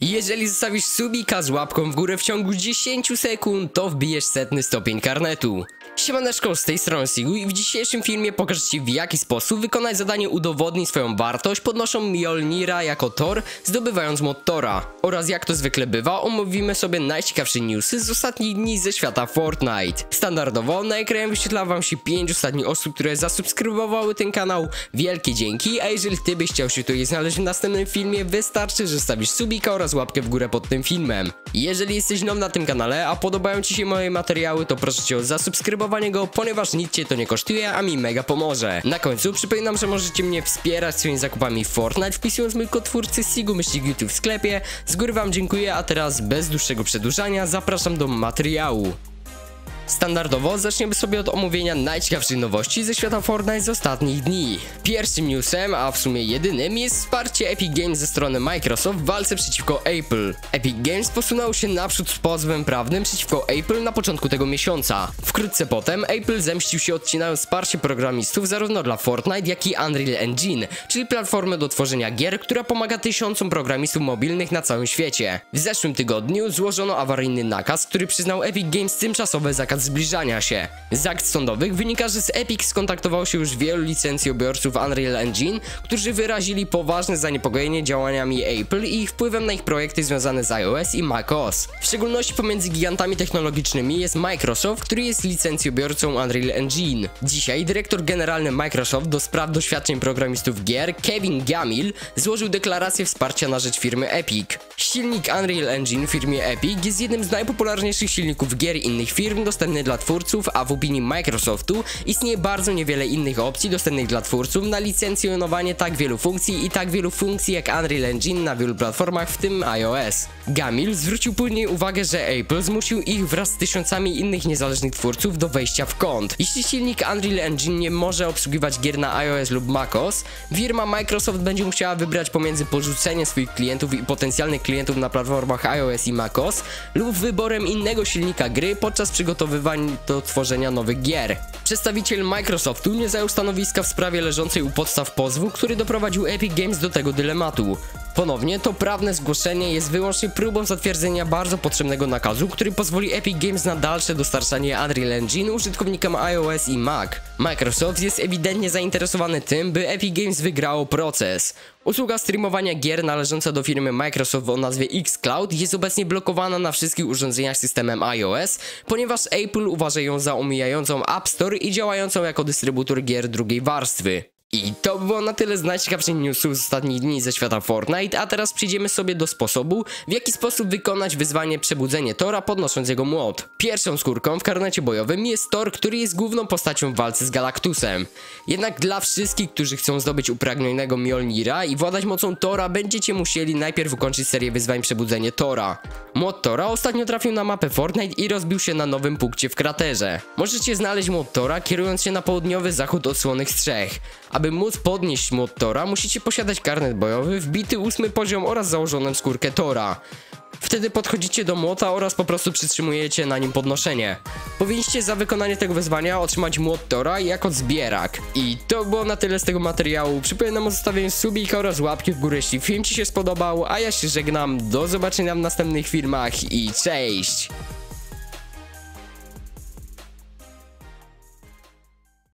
Jeżeli zostawisz subika z łapką w górę w ciągu 10 sekund, to wbijesz setny stopień karnetu. Siemaneczko, z tej strony Sigu i w dzisiejszym filmie pokażę Ci w jaki sposób wykonać zadanie udowodnij swoją wartość podnoszą Mjolnira jako Thor, zdobywając mod Tora. Oraz jak to zwykle bywa, omówimy sobie najciekawsze newsy z ostatnich dni ze świata Fortnite. Standardowo na ekranie wyświetla Wam się 5 ostatnich osób, które zasubskrybowały ten kanał. Wielkie dzięki, a jeżeli Ty byś chciał się tutaj znaleźć w następnym filmie, wystarczy, że stawisz subika oraz łapkę w górę pod tym filmem. Jeżeli jesteś nowy na tym kanale, a podobają Ci się moje materiały, to proszę Cię o zasubskrybowanie go, ponieważ nic Cię to nie kosztuje, a mi mega pomoże. Na końcu przypominam, że możecie mnie wspierać swoimi zakupami w Fortnite, wpisując mój kod twórcy Sigu myśli YouTube w sklepie. Z góry Wam dziękuję, a teraz bez dłuższego przedłużania zapraszam do materiału. Standardowo zaczniemy sobie od omówienia najciekawszych nowości ze świata Fortnite z ostatnich dni. Pierwszym newsem, a w sumie jedynym, jest wsparcie Epic Games ze strony Microsoft w walce przeciwko Apple. Epic Games posunął się naprzód z pozwem prawnym przeciwko Apple na początku tego miesiąca. Wkrótce potem Apple zemścił się odcinając wsparcie programistów zarówno dla Fortnite, jak i Unreal Engine, czyli platformy do tworzenia gier, która pomaga tysiącom programistów mobilnych na całym świecie. W zeszłym tygodniu złożono awaryjny nakaz, który przyznał Epic Games tymczasowy zakaz zbliżania się. Z akt sądowych wynika, że z Epic skontaktowało się już wielu licencjobiorców Unreal Engine, którzy wyrazili poważne zaniepokojenie działaniami Apple i ich wpływem na ich projekty związane z iOS i macOS. W szczególności pomiędzy gigantami technologicznymi jest Microsoft, który jest licencjobiorcą Unreal Engine. Dzisiaj dyrektor generalny Microsoft do spraw doświadczeń programistów gier Kevin Gamil złożył deklarację wsparcia na rzecz firmy Epic. Silnik Unreal Engine w firmie Epic jest jednym z najpopularniejszych silników gier innych firm dostępny dla twórców, a w opinii Microsoftu istnieje bardzo niewiele innych opcji dostępnych dla twórców na licencjonowanie tak wielu funkcji i tak wielu funkcji jak Unreal Engine na wielu platformach, w tym iOS. Gamil zwrócił później uwagę, że Apple zmusił ich wraz z tysiącami innych niezależnych twórców do wejścia w kąt. Jeśli silnik Unreal Engine nie może obsługiwać gier na iOS lub macOS, firma Microsoft będzie musiała wybrać pomiędzy porzuceniem swoich klientów i potencjalnych klientów na platformach iOS i macOS lub wyborem innego silnika gry podczas przygotowywań do tworzenia nowych gier. Przedstawiciel Microsoftu nie zajął stanowiska w sprawie leżącej u podstaw pozwu, który doprowadził Epic Games do tego dylematu. Ponownie to prawne zgłoszenie jest wyłącznie próbą zatwierdzenia bardzo potrzebnego nakazu, który pozwoli Epic Games na dalsze dostarczanie Unreal Engine użytkownikom iOS i Mac. Microsoft jest ewidentnie zainteresowany tym, by Epic Games wygrało proces. Usługa streamowania gier należąca do firmy Microsoft o nazwie xCloud jest obecnie blokowana na wszystkich urządzeniach systemem iOS, ponieważ Apple uważa ją za omijającą App Store i działającą jako dystrybutor gier drugiej warstwy. I to było na tyle z najciekawszych newsów z ostatnich dni ze świata Fortnite, a teraz przejdziemy sobie do sposobu, w jaki sposób wykonać wyzwanie Przebudzenie Tora podnosząc jego młot. Pierwszą skórką w karnecie bojowym jest Thor, który jest główną postacią w walce z Galactusem. Jednak dla wszystkich, którzy chcą zdobyć upragnionego Mjolnira i władać mocą Tora, będziecie musieli najpierw ukończyć serię wyzwań Przebudzenie Tora. Młot Tora ostatnio trafił na mapę Fortnite i rozbił się na nowym punkcie w kraterze. Możecie znaleźć młot Tora kierując się na południowy zachód od Słonych Strzech. Aby móc podnieść młot Tora, musicie posiadać karnet bojowy, wbity ósmy poziom oraz założoną skórkę Tora. Wtedy podchodzicie do młota oraz po prostu przytrzymujecie na nim podnoszenie. Powinniście za wykonanie tego wyzwania otrzymać młot Tora jako zbierak. I to było na tyle z tego materiału. Przypominam o zostawieniu subika oraz łapki w górę, jeśli film Ci się spodobał, a ja się żegnam. Do zobaczenia w następnych filmach i cześć!